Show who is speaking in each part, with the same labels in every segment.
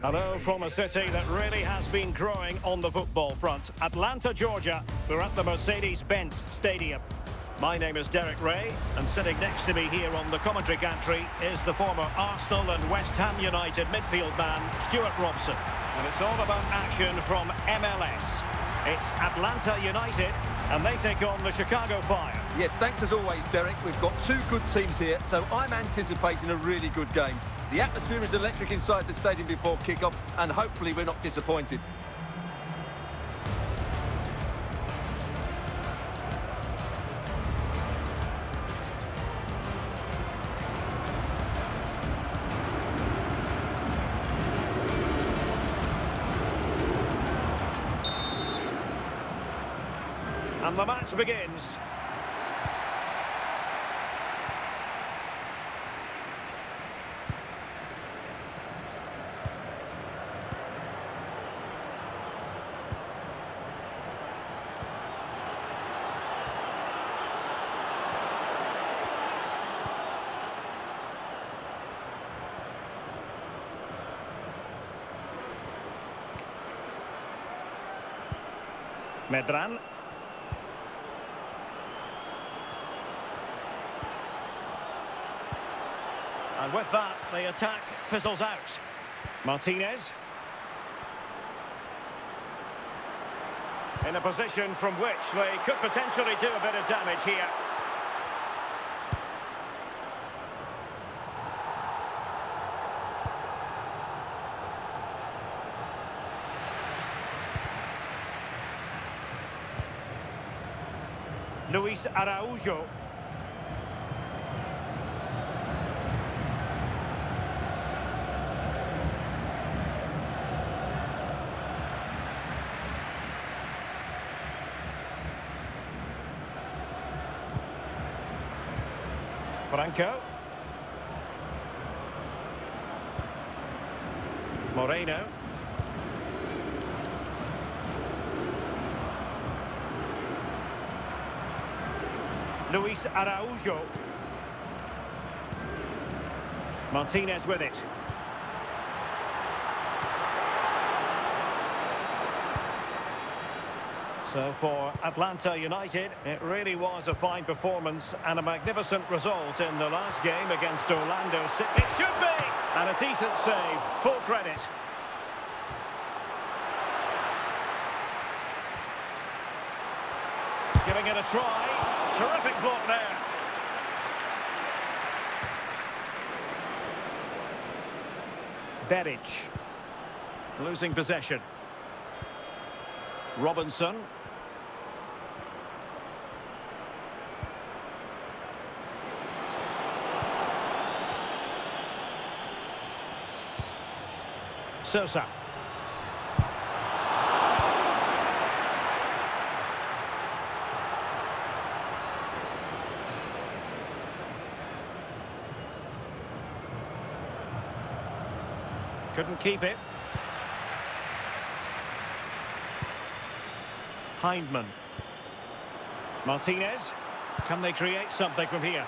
Speaker 1: Hello from a city that really has been growing on the football front. Atlanta, Georgia. We're at the Mercedes-Benz Stadium. My name is Derek Rae, and sitting next to me here on the commentary gantry is the former Arsenal and West Ham United midfield man, Stewart Robson. And it's all about action from MLS. It's Atlanta United, and they take on the Chicago Fire.
Speaker 2: Yes, thanks as always, Derek. We've got two good teams here, so I'm anticipating a really good game. The atmosphere is electric inside the stadium before kick-off, and hopefully we're not disappointed.
Speaker 1: And the match begins. And with that, the attack fizzles out. Martinez. In a position from which they could potentially do a bit of damage here. Luiz Araujo. Franco. Moreno. Luiz Araujo. Martinez with it. So for Atlanta United, it really was a fine performance and a magnificent result in the last game against Orlando City. It should be! And a decent save, full credit. Giving it a try. Terrific block there. Beric. Losing possession. Robinson. Sosa. Couldn't keep it. Hyndman. Martinez. Can they create something from here?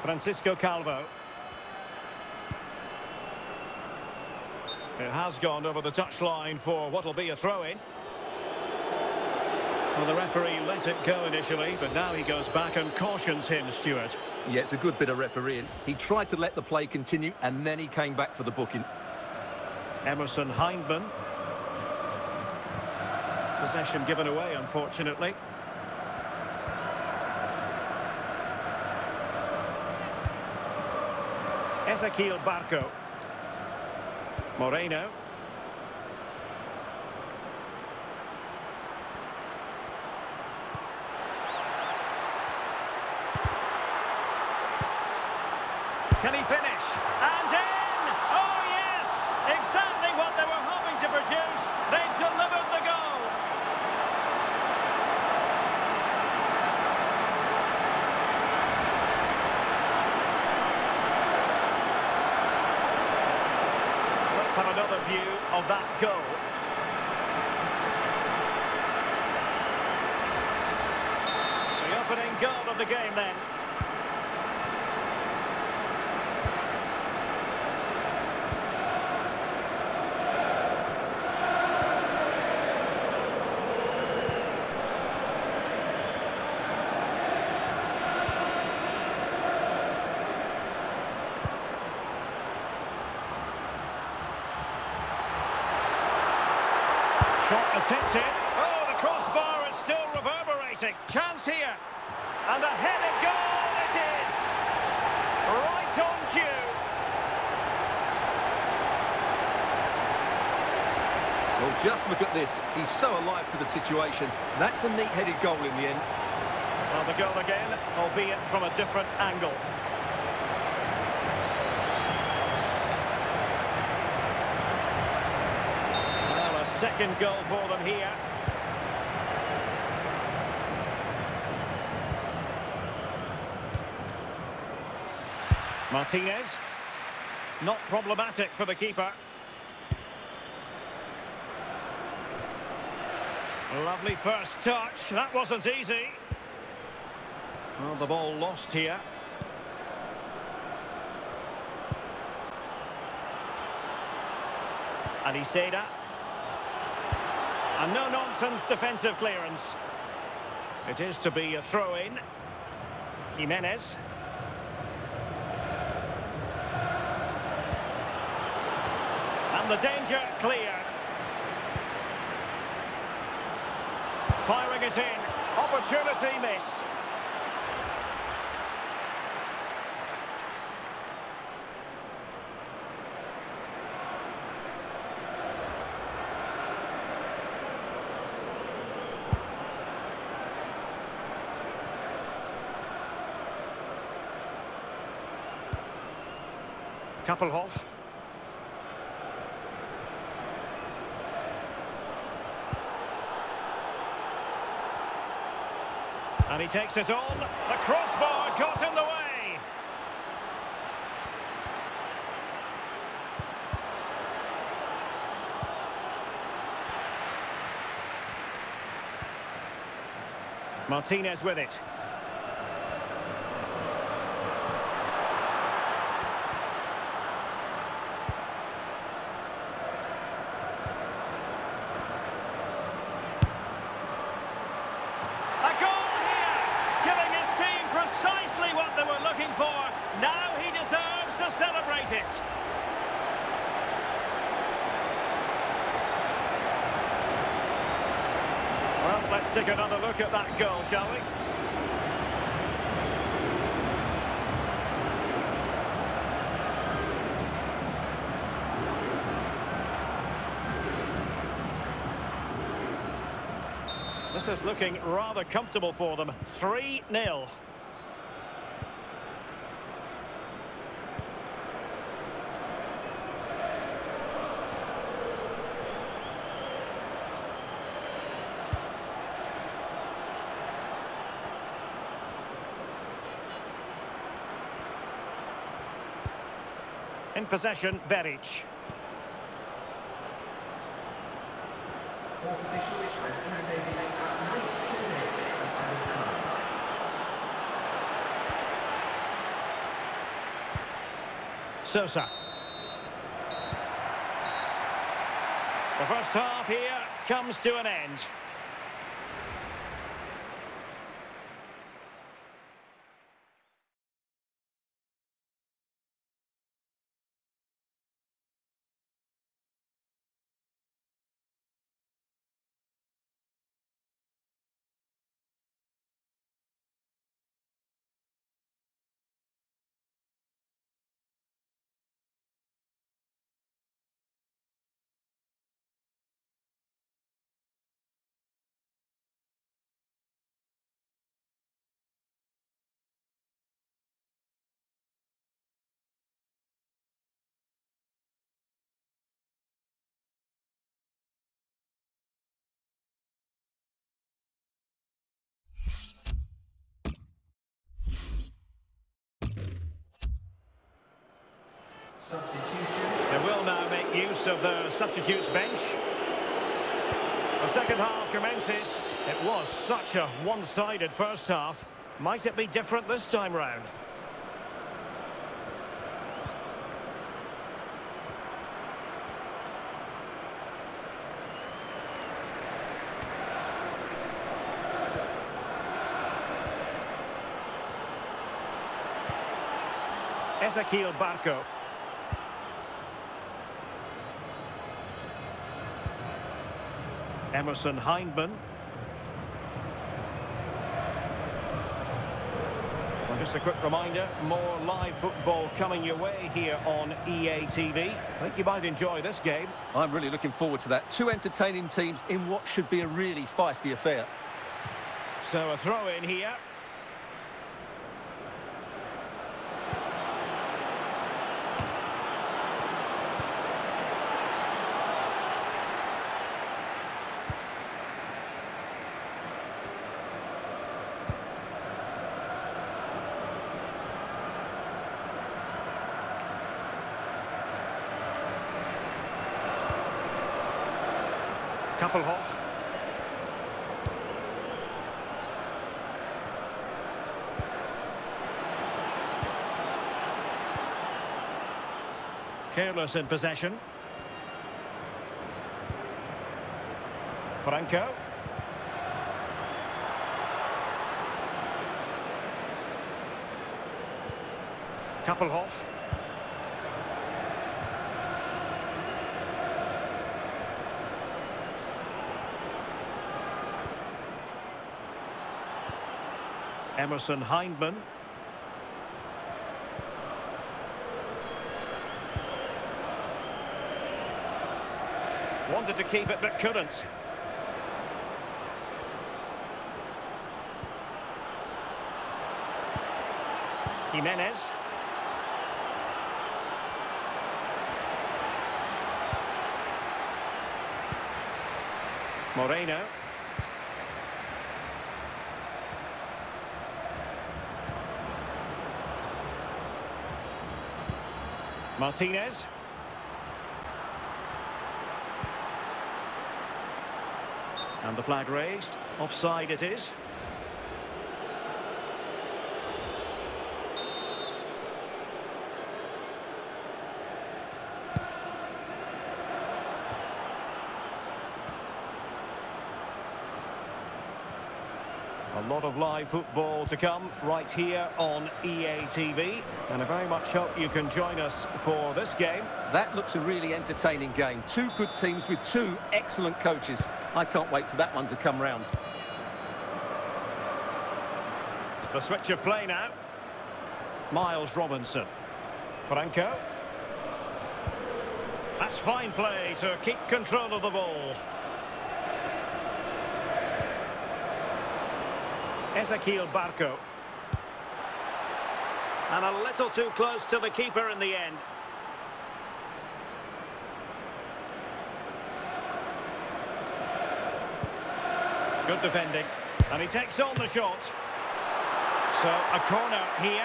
Speaker 1: Francisco Calvo. It has gone over the touchline for what will be a throw-in. Well, the referee let it go initially, but now he goes back and cautions him, Stewart.
Speaker 2: Yeah, it's a good bit of refereeing. He tried to let the play continue, and then he came back for the booking.
Speaker 1: Emerson Hyndman. Possession given away, unfortunately. Ezequiel Barco. Moreno. Can he finish? And in! Oh, yes! Exactly what they were hoping to produce. They've delivered the goal. Let's have another view of that goal. The opening goal of the game then. Tipped it. Oh, the crossbar is still reverberating. Chance here. And a headed goal it is. Right on cue.
Speaker 2: Well, just look at this. He's so alive to the situation. That's a neat-headed goal in the end.
Speaker 1: Well, the goal again, albeit from a different angle. Well, a second goal for them here. Martinez. Not problematic for the keeper. Lovely first touch. That wasn't easy. Well, the ball lost here. Aliseda. No-nonsense defensive clearance. It is to be a throw-in. Jimenez. And the danger clear. Firing it in. Opportunity missed. Kappelhof. And he takes it on. The crossbar got in the way. Martinez with it. A goal here, giving his team precisely what they were looking for. Now he deserves to celebrate it. Well, take another look at that goal, shall we? This is looking rather comfortable for them. 3-0. In possession, Beric. Sosa. The first half here comes to an end. They will now make use of the substitutes bench. The second half commences. It was such a one-sided first half. Might it be different this time round? Ezequiel Barco. Emerson Hyndman. Well, just a quick reminder, more live football coming your way here on EA TV. I think you might enjoy this game.
Speaker 2: I'm really looking forward to that. Two entertaining teams in what should be a really feisty affair.
Speaker 1: So a throw in here. Kappelhof. Careless in possession. Franco. Kappelhof. Emerson Hyndman. Wanted to keep it but couldn't. Jimenez. Moreno. Martinez. And the flag raised. Offside it is. Lot of live football to come right here on EA TV. And I very much hope you can join us for this game.
Speaker 2: That looks a really entertaining game. Two good teams with two excellent coaches. I can't wait for that one to come round.
Speaker 1: The switch of play now. Miles Robinson. Franco. That's fine play to keep control of the ball. Ezequiel Barco. And a little too close to the keeper in the end. Good defending. And he takes on the shot. So a corner here.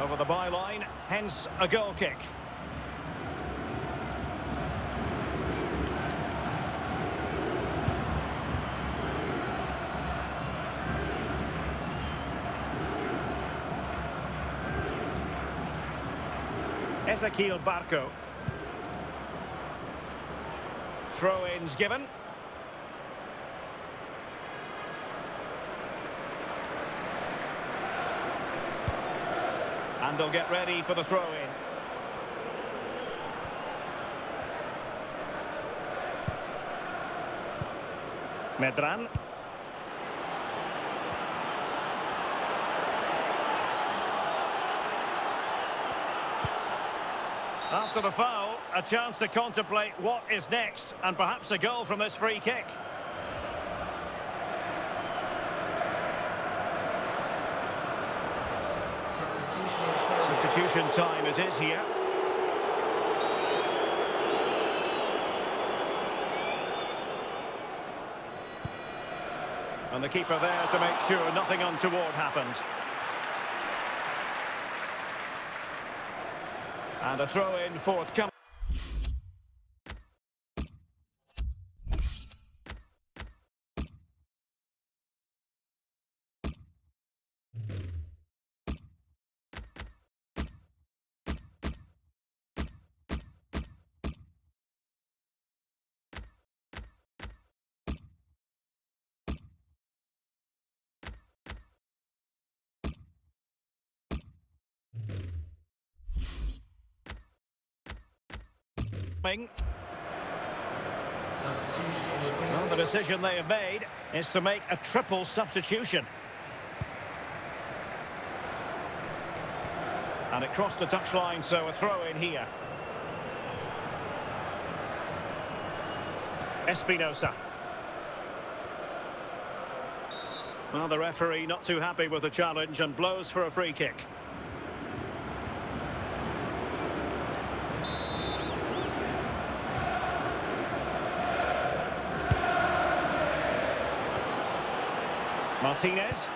Speaker 1: Over the byline, hence a goal kick. Ezequiel Barco. Throw-ins given. And they'll get ready for the throw-in. Medran. After the foul, a chance to contemplate what is next, and perhaps a goal from this free kick. Substitution time it is here. And the keeper there to make sure nothing untoward happened. And a throw in forthcoming. Well, the decision they have made is to make a triple substitution. And it crossed the touchline, so a throw in here. Espinosa. Well, the referee not too happy with the challenge and blows for a free kick. Martinez.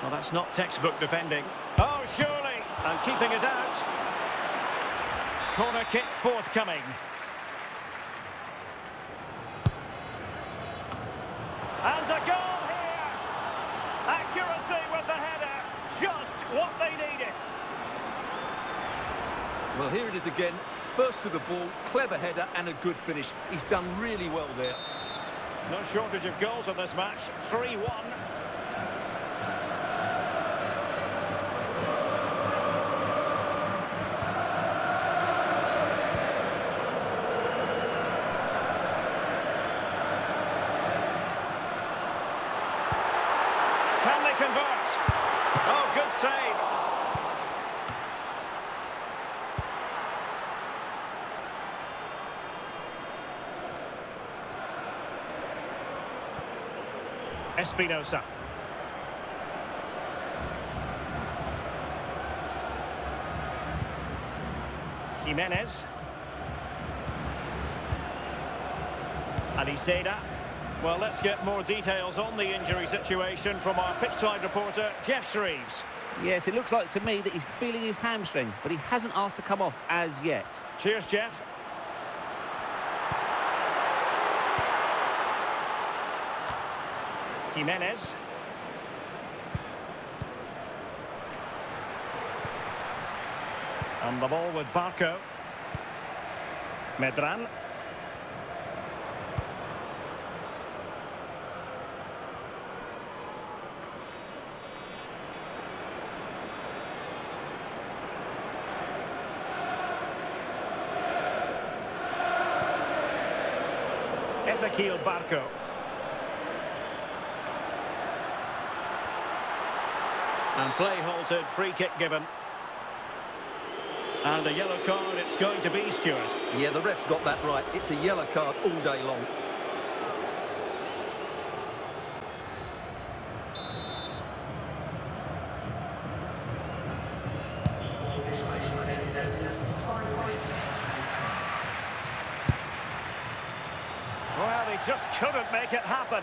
Speaker 1: Well, that's not textbook defending. Oh, surely! And keeping it out. Corner kick forthcoming. And a goal here! Accuracy with the header. Just what they needed.
Speaker 2: Well, here it is again. First to the ball, clever header and a good finish. He's done really well there.
Speaker 1: No shortage of goals in this match. 3-1. Can they convert? Oh, good save. Espinosa. Jimenez. Aliseda. Well, let's get more details on the injury situation from our pitchside reporter, Geoff Shreeves.
Speaker 3: Yes, it looks like to me that he's feeling his hamstring, but he hasn't asked to come off as yet.
Speaker 1: Cheers, Jeff. Jimenez. And the ball with Barco. Medran. Ezequiel Barco. And play halted, free kick given. And a yellow card it's going to be, Stewart.
Speaker 2: Yeah, the ref's got that right. It's a yellow card all day long.
Speaker 1: Well, he just couldn't make it happen.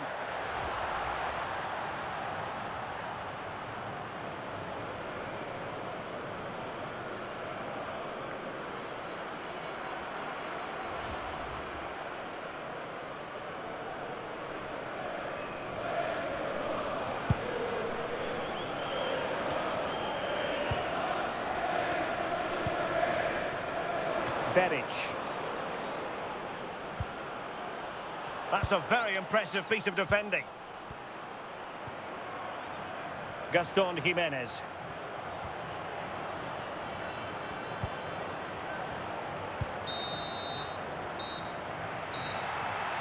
Speaker 1: That's a very impressive piece of defending. Gaston Jimenez.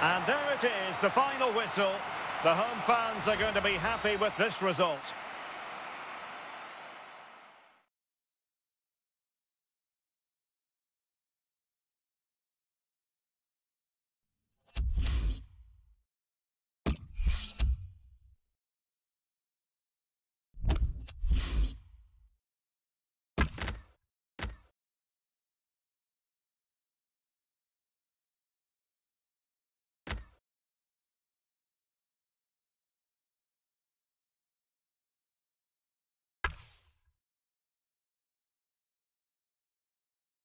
Speaker 1: And there it is, the final whistle. The home fans are going to be happy with this result.